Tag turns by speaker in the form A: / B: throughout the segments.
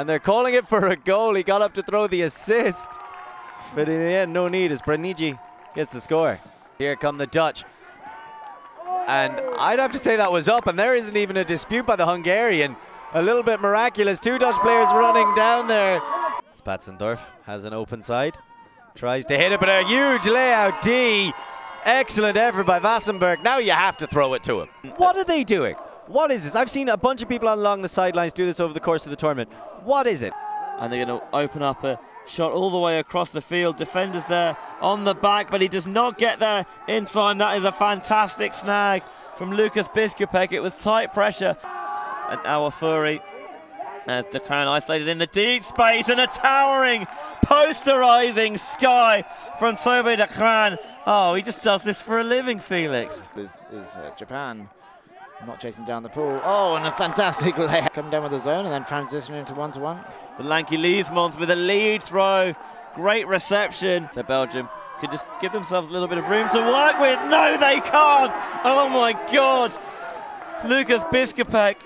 A: And they're calling it for a goal. He got up to throw the assist. But in the end, no need as Branigi gets the score. Here come the Dutch. And I'd have to say that was up, and there isn't even a dispute by the Hungarian. A little bit miraculous. Two Dutch players running down there. Spatzendorf has an open side. Tries to hit it, but a huge layout D. Excellent effort by Vassenberg. Now you have to throw it to him. What are they doing? What is this? I've seen a bunch of people along the sidelines do this over the course of the tournament. What is it?
B: And they're going to open up a shot all the way across the field. Defenders there on the back, but he does not get there in time. That is a fantastic snag from Lucas Biskupek. It was tight pressure. And our Fury as De Craan isolated in the deep space and a towering, posterizing sky from Toby De Craan. Oh, he just does this for a living, Felix.
C: Is, is uh, Japan not chasing down the pool. Oh, and a fantastic layup. Coming down with the zone and then transitioning into one-to-one.
B: -one. The lanky Leesmans with a lead throw. Great reception. So Belgium could just give themselves a little bit of room to work with. No, they can't. Oh, my God. Lucas Biskupek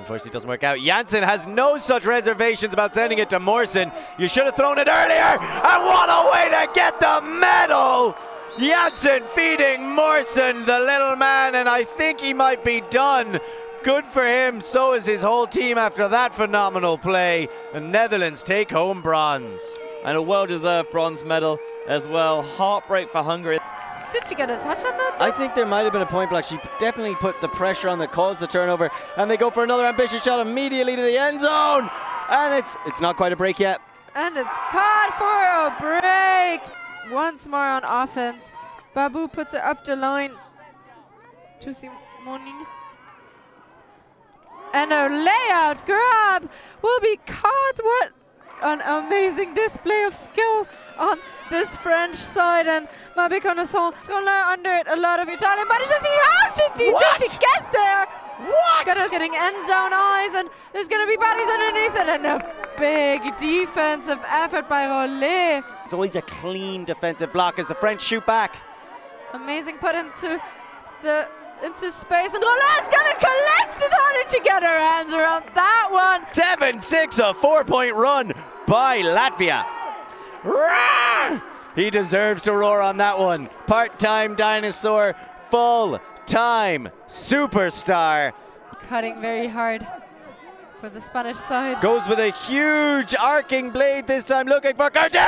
A: Unfortunately, it doesn't work out. Janssen has no such reservations about sending it to Morrison. You should have thrown it earlier. And what a way to get the medal! Janssen feeding Morrison, the little man, and I think he might be done. Good for him. So is his whole team after that phenomenal play. The Netherlands take home bronze.
B: And a well-deserved bronze medal as well. Heartbreak for Hungary.
D: Did she get a touch on that?
A: I think there might have been a point block. She definitely put the pressure on that caused the turnover. And they go for another ambitious shot immediately to the end zone. And it's it's not quite a break yet.
D: And it's caught for a break. Once more on offense. Babu puts it up the line to Simoni. And a layout grab will be caught. What an amazing display of skill on this French side. And Mabe Connaissant under it a lot of Italian bodies. Does he how she did, did she get there?
A: What?
D: Gonna getting end zone eyes, and there's gonna be bodies underneath it, and a big defensive effort by Rollet.
A: It's always a clean defensive block as the French shoot back.
D: Amazing put into the into space, and Rollet's gonna collect it. How did she get her hands around that one?
A: 7-6, a four-point run by Latvia. He deserves to roar on that one. Part-time dinosaur, full-time superstar.
D: Cutting very hard for the Spanish side.
A: Goes with a huge arcing blade this time, looking for Cordero!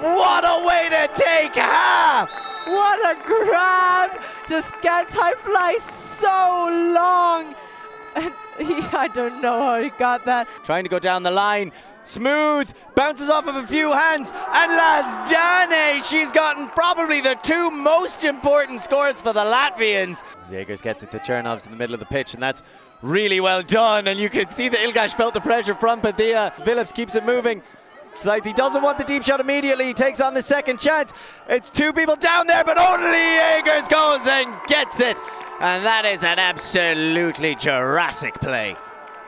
A: What a way to take half!
D: What a grab! Just gets high fly so long. And he, I don't know how he got that.
A: Trying to go down the line. Smooth, bounces off of a few hands, and Lazdane, she's gotten probably the two most important scores for the Latvians. Jaegers gets it to Chernovs in the middle of the pitch, and that's really well done. And you can see that Ilgash felt the pressure from Padilla. Phillips keeps it moving. Decides he doesn't want the deep shot immediately. He takes on the second chance. It's two people down there, but only Jaegers goes and gets it. And that is an absolutely Jurassic play.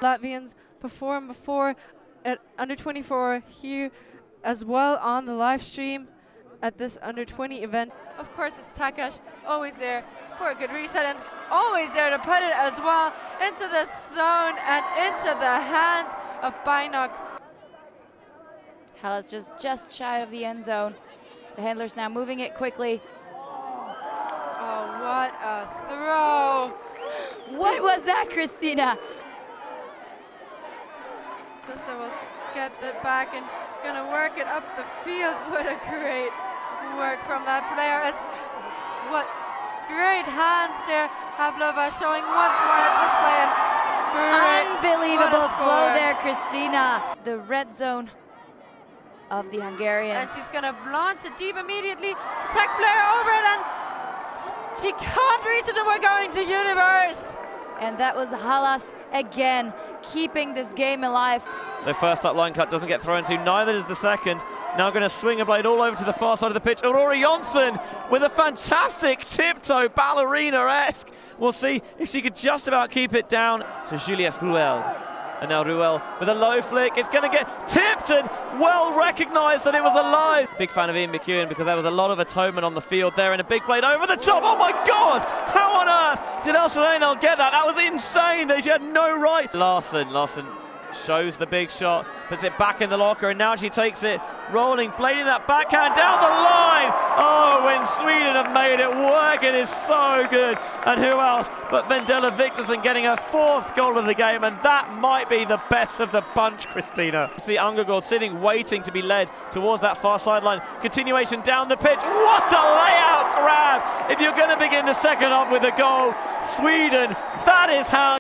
D: Latvians perform before at under 24 here as well on the live stream at this under 20 event. Of course, it's Takash always there for a good reset and always there to put it as well into the zone and into the hands of Bynok.
E: Hellas just just shy of the end zone. The handler's now moving it quickly.
D: Oh, what a throw!
E: What was that, Christina?
D: Sister will get it back and gonna work it up the field. What a great work from that player. As what great hands there. Havlova showing once more a display. And
E: Unbelievable flow there, Christina. The red zone of the Hungarians.
D: And she's gonna launch it deep immediately. Tech player over it and she can't reach it and we're going to universe.
E: And that was Halas again, keeping this game alive.
B: So first up line cut doesn't get thrown to, neither does the second. Now going to swing a blade all over to the far side of the pitch. Aurora Jonsson with a fantastic tiptoe, ballerina-esque. We'll see if she could just about keep it down to Juliette Bruel. And now Ruel with a low flick. It's going to get tipped and well recognised that it was alive. Big fan of Ian McEwan because there was a lot of atonement on the field there and a big blade over the top. Oh my God! How on earth did Elsa get that? That was insane. They had no right. Larson, Larson shows the big shot, puts it back in the locker, and now she takes it rolling, blading that backhand down the line. Oh, when Sweden have made it work, it is so good. And who else but Vendela Victorson getting her fourth goal of the game, and that might be the best of the bunch, Christina. See Angergaard sitting, waiting to be led towards that far sideline. Continuation down the pitch. What a layout grab! If you're going to begin the second half with a goal, Sweden, that is how.